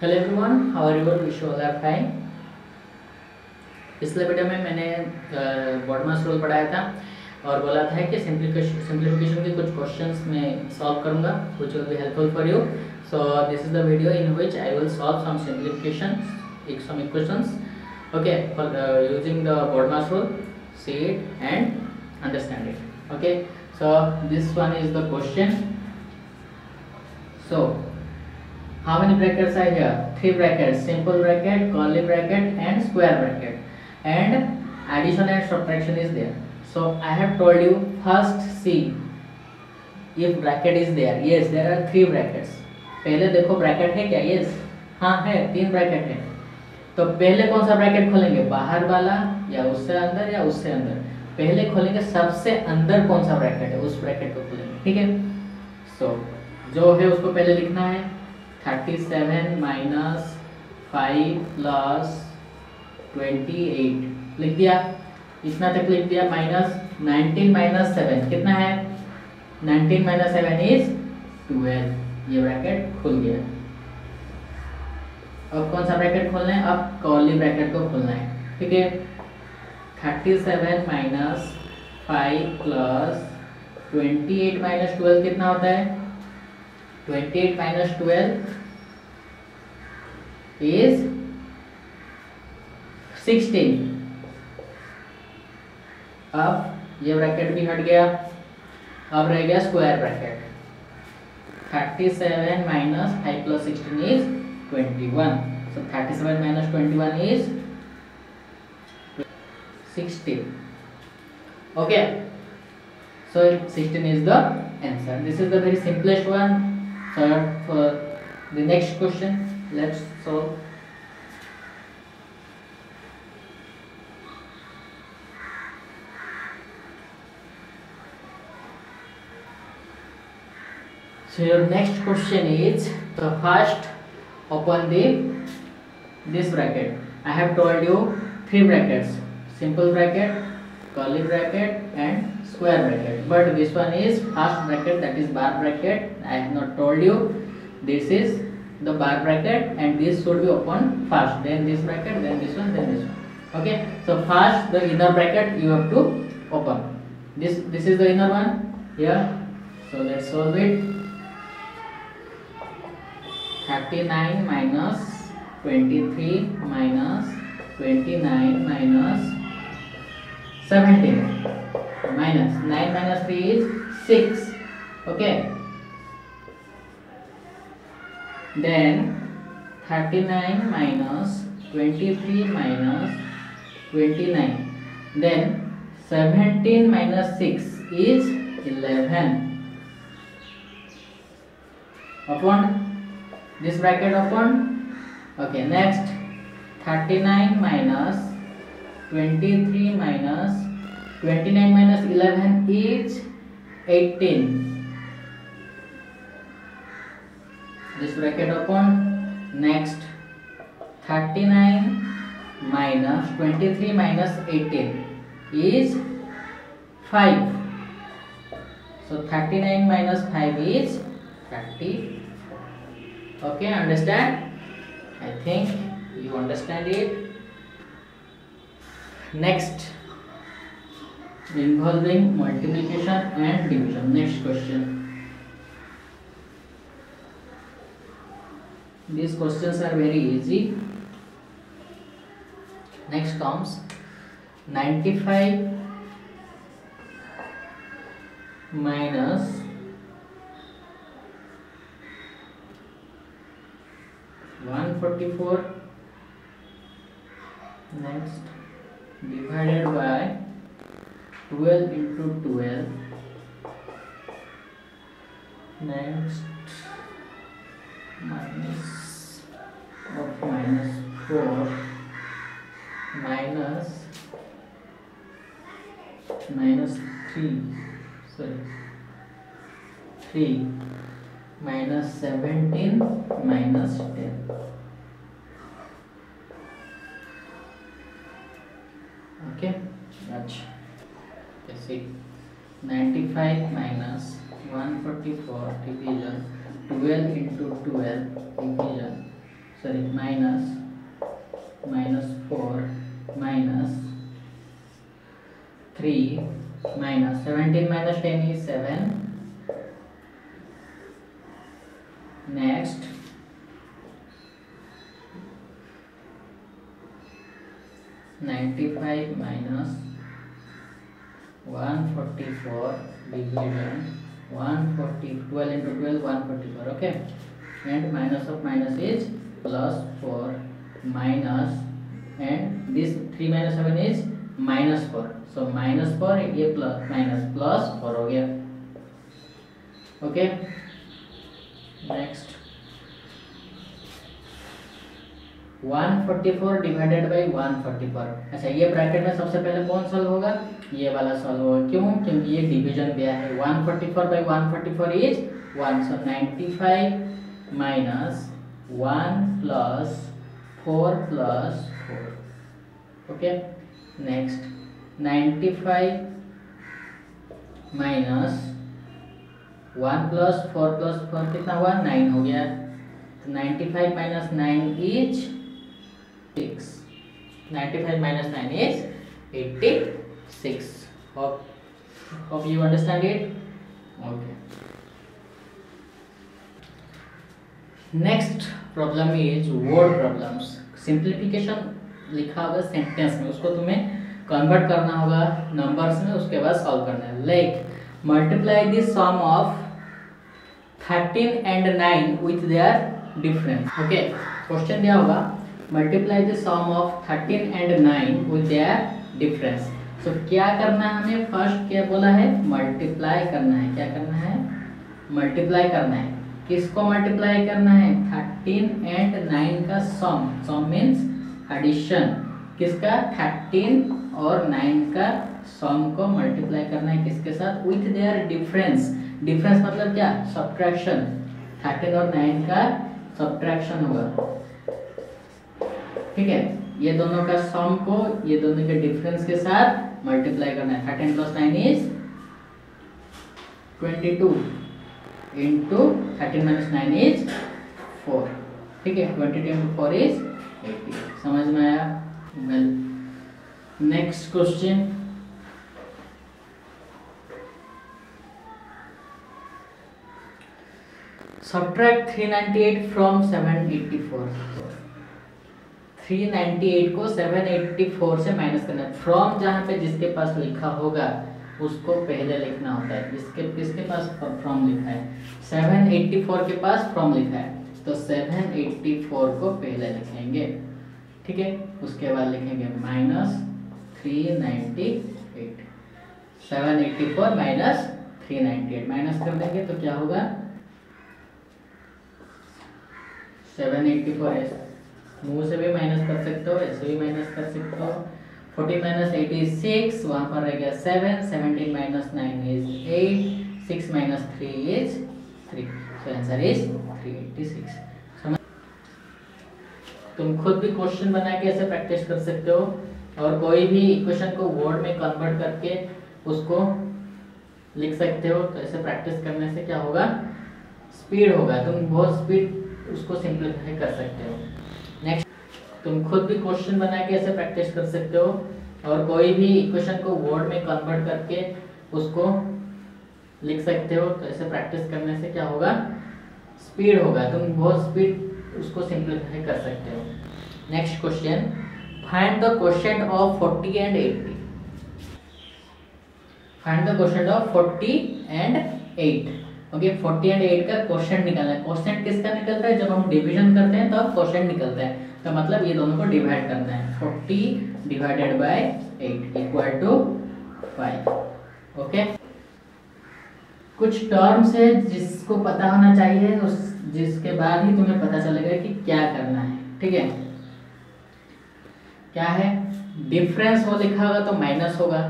Hello everyone how are you wish all are fine पिछले video में मैंने BODMAS rule पढ़ाया था और बोला था कि सिंप्लीफिकेशन के कुछ क्वेश्चंस मैं सॉल्व करूँगा which will be helpful for you so this is the video in which I will solve some simplification some equations okay for uh, using the BODMAS rule see it and understand it. Okay so this one is the question. So how many brackets are here three brackets simple bracket curly bracket and square bracket and addition and subtraction is there so i have told you first see if bracket is there yes there are three brackets पहले देखो bracket है क्या yes हाँ है तीन bracket है तो पहले कौन सा ब्रैकेट खोलेंगे बाहर वाला या उससे अंदर या उससे अंदर पहले खोलेंगे सबसे अंदर कौन सा ब्रैकेट है उस ब्रैकेट को खोलेंगे ठीक है सो so, जो है उसको पहले लिखना है thirty seven minus five plus twenty eight लिख दिया? इतना तक लिख दिया? माइनस नाइनटीन माइनस सेवन कितना है? Nineteen minus seven is twelve ये ब्रैकेट खुल गया। अब कौन सा ब्रैकेट खोलना है? अब कर्ली ब्रैकेट को खोलना है। ठीक है? Thirty seven minus five plus twenty eight minus twelve कितना होता है? Twenty eight minus twelve is sixteen अब ये ब्रैकेट भी हट गया। अब रह गया square bracket thirty seven minus five plus sixteen is 21 so 37 minus 21 is 16 okay. So 16 is the answer. This is the very simplest one. So for the next question let's solve. So your next question is the first open the this bracket. I have told you three brackets simple bracket curly bracket and square bracket. But this one is first bracket that is bar bracket. I have not told you. This is the bar bracket and this should be open first. Then this bracket then this one then this one. Okay? So first the inner bracket you have to open. This this is the inner one. Here. So let's solve it. 39 minus 23 minus 29 minus 17 minus 9 minus 3 is 6 okay. Then 39 minus 23 minus 29 then 17 minus 6 is 11 upon this bracket upon? Okay next. 39 minus 23 minus 29 minus 11 is 18 this bracket open next 39 minus 23 minus 18 is 5 so 39 minus 5 is 30 okay understand? I think you understand it. Next involving multiplication and division next question these questions are very easy next comes 95 minus 144 next divided by 12 into 12 next minus of minus 4 minus minus 3 sorry 3 minus 17 minus 10 okay gotcha 56 95 minus 144 division 12 into 12 division sorry minus minus 4 minus 3 minus 17 minus 10 is 7 next. Ninety-five minus one forty-four division one into twelve one forty-four okay and minus of minus is plus four minus and this three minus seven is minus four so minus four ये plus minus plus four हो गया okay next 144 divided by 144 अच्छा ये bracket में सबसे पहले कौन solve होगा ये वाला सॉल्व होगा क्यों? क्योंकि ये डिवीज़न दिया है। 144 by 144 is 1 so 95 minus 1 plus 4 plus 4 okay next 95 minus 1 plus 4 plus 4 कितना हुआ? 9 हो गया। तो 95 minus 9 is 6 95 minus 9 is 86 hope hope you understand it? Okay. Next problem is word problems. Simplification लिखा होगा सेंटेंस में। उसको तुम्हें कन्वर्ट करना होगा नंबर्स में, उसके बाद सॉल्व करना है। Like multiply the sum of 13 and 9 with their difference okay question दिया होगा। Multiply the sum of 13 and 9 with their difference so क्या करना है हमें? फ़र्स्ट क्या बोला है? मल्टीप्लाई करना है। क्या करना है? मल्टीप्लाई करना है। किसको मल्टीप्लाई करना है? 13 एंड 9 का सम सम मींस एडिशन किसका? 13 और 9 का सम को मल्टीप्लाई करना है किसके साथ? विथ देयर डिफरेंस डिफरेंस मतलब क्या? सब्ट्रैक्शन 13 और नाइन का सब्ट्रैक्शन होगा ठीक है? ये दोनों का सम को, ये दोनों के डिफरेंस के साथ मल्टीप्लाई करना है। Thirteen plus nine is twenty two into thirteen minus nine is four ठीक है? Twenty two into four is eighty समझ में आया? Well next question subtract 398 from 784 398 को 784 से माइनस करना है। फ्रॉम जहाँ पे जिसके पास लिखा होगा, उसको पहले लिखना होता है। इसके किसके पास? फ्रॉम लिखा है। 784 के पास फ्रॉम लिखा है। तो 784 को पहले लिखेंगे। ठीक है? उसके बाद लिखेंगे minus three ninety eight seven eighty four minus three ninety eight minus कर देंगे तो क्या होगा? सेवन एट्टी फोर मुँह से भी माइनस कर सकते हो, ऐसे भी माइनस कर सकते हो। फोर्टी माइनस एटी सिक्स वहाँ पर रह गया seven seventeen minus nine is eight six minus three is three so answer is three eighty six तुम खुद भी क्वेश्चन बना के ऐसे प्रैक्टिस कर सकते हो और कोई भी इक्वेशन को वर्ड में कन्वर्ट करके उसको लिख सकते हो। तो ऐसे प्रैक्टिस करने से क्या होगा? स्पीड होगा। तुम बहुत स्पीड उसको सिंप्लीफाई कर सकते हो। तुम खुद भी क्वेश्चन बना के ऐसे प्रैक्टिस कर सकते हो और कोई भी इक्वेशन को वर्ड में कन्वर्ट करके उसको लिख सकते हो। तो ऐसे प्रैक्टिस करने से क्या होगा? स्पीड होगा। तुम बहुत स्पीड उसको सिंप्लीफाई कर सकते हो। Next question find the question of 40 and 80 find the question of 40 and eight okay 40 and eight का क्वेश्चन निकालना है। क्वेश्चन किसका निकलता है? जब हम डिविजन करते हैं, तब तो क्वेश्चन निकलता है। तो मतलब ये दोनों को डिवाइड करना है। Forty divided by eight equal to five okay कुछ टर्म्स है जिसको पता होना चाहिए, उस जिसके बाद ही तुम्हें पता चलेगा कि क्या करना है, ठीक है? क्या है? डिफरेंस वो लिखा होगा तो माइनस होगा।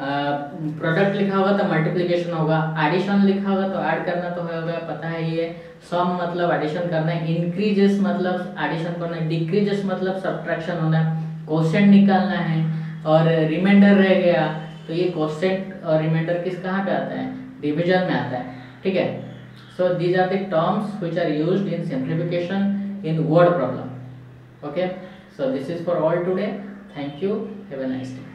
प्रोडक्ट लिखा होगा तो मल्टीप्लिकेशन होगा एडिशन लिखा होगा तो ऐड करना तो होगा, पता है ये सम मतलब एडिशन करना है इंक्रीजेस मतलब एडिशन करना है डिक्रीजेस मतलब सब्ट्रैक्शन होना है क्वेश्चन निकालना है, और रिमाइंडर रह गया तो ये क्वेश्चन और रिमाइंडर किस कहाँ पे आता है? डिविजन में आता है, ठीक है? So these are the terms which are use in simplification in word problem okay so this is for all today thank you. Have a nice day.